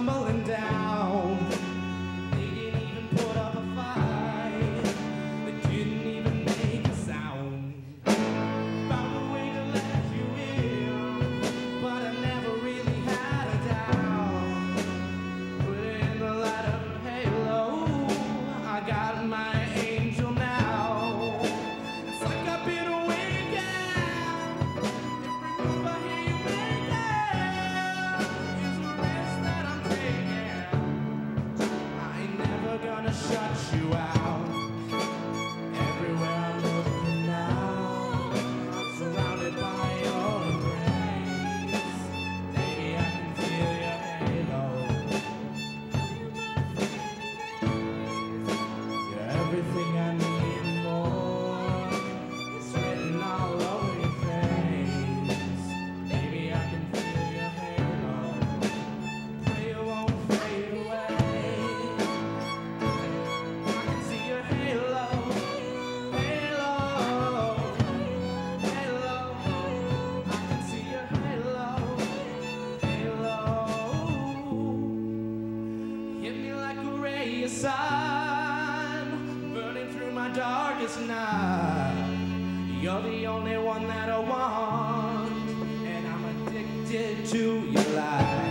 tumbling down. You're the only one that I want, and I'm addicted to your lies.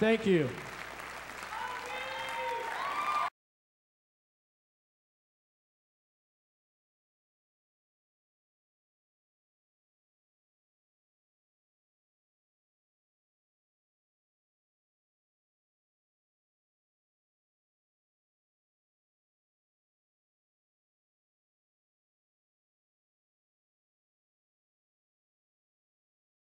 Thank you.